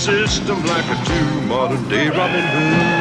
system like a true modern day Robin Hood.